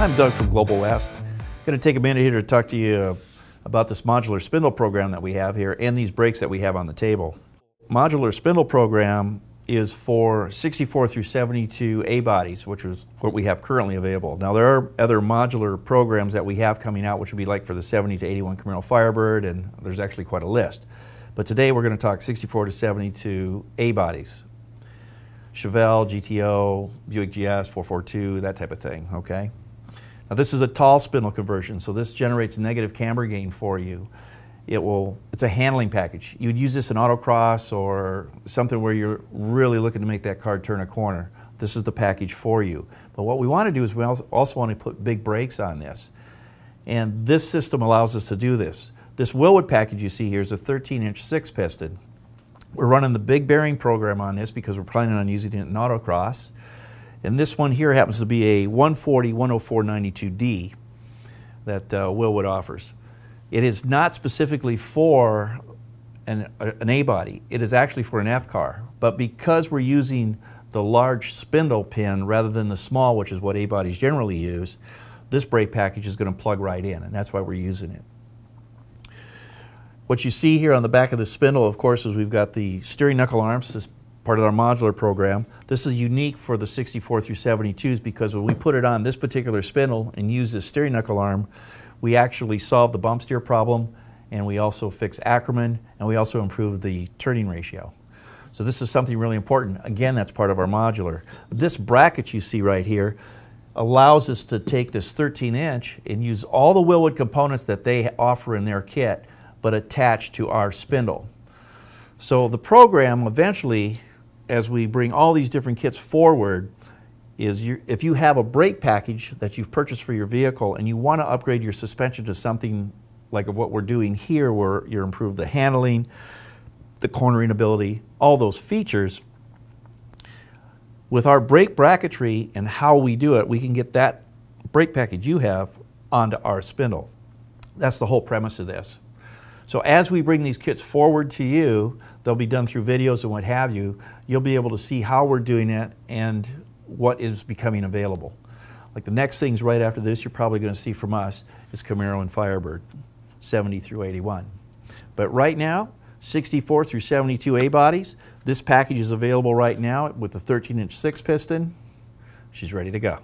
I'm Doug from Global West. I'm going to take a minute here to talk to you uh, about this modular spindle program that we have here and these brakes that we have on the table. Modular spindle program is for 64 through 72 A bodies, which is what we have currently available. Now there are other modular programs that we have coming out, which would be like for the 70 to 81 Camaro Firebird, and there's actually quite a list. But today we're going to talk 64 to 72 A bodies. Chevelle, GTO, Buick GS, 442, that type of thing, okay? Now this is a tall spindle conversion, so this generates negative camber gain for you. It will, it's a handling package. You would use this in autocross or something where you're really looking to make that car turn a corner. This is the package for you. But what we want to do is we also want to put big brakes on this. And this system allows us to do this. This Wilwood package you see here is a 13 inch six piston. We're running the big bearing program on this because we're planning on using it in autocross. And this one here happens to be a 140 104 92D that uh, Wilwood offers. It is not specifically for an, an A body, it is actually for an F car. But because we're using the large spindle pin rather than the small, which is what A bodies generally use, this brake package is going to plug right in, and that's why we're using it. What you see here on the back of the spindle, of course, is we've got the steering knuckle arms, part of our modular program. This is unique for the 64 through 72s because when we put it on this particular spindle and use this steering knuckle arm, we actually solve the bump steer problem and we also fix Ackerman and we also improve the turning ratio. So this is something really important. Again, that's part of our modular. This bracket you see right here allows us to take this 13 inch and use all the Wilwood components that they offer in their kit but attach to our spindle. So the program eventually as we bring all these different kits forward is you, if you have a brake package that you've purchased for your vehicle and you want to upgrade your suspension to something like of what we're doing here where you improve the handling, the cornering ability, all those features, with our brake bracketry and how we do it, we can get that brake package you have onto our spindle. That's the whole premise of this. So as we bring these kits forward to you, they'll be done through videos and what have you, you'll be able to see how we're doing it and what is becoming available. Like the next things right after this you're probably going to see from us is Camaro and Firebird, 70 through 81. But right now, 64 through 72 A bodies, this package is available right now with the 13 inch six piston. She's ready to go.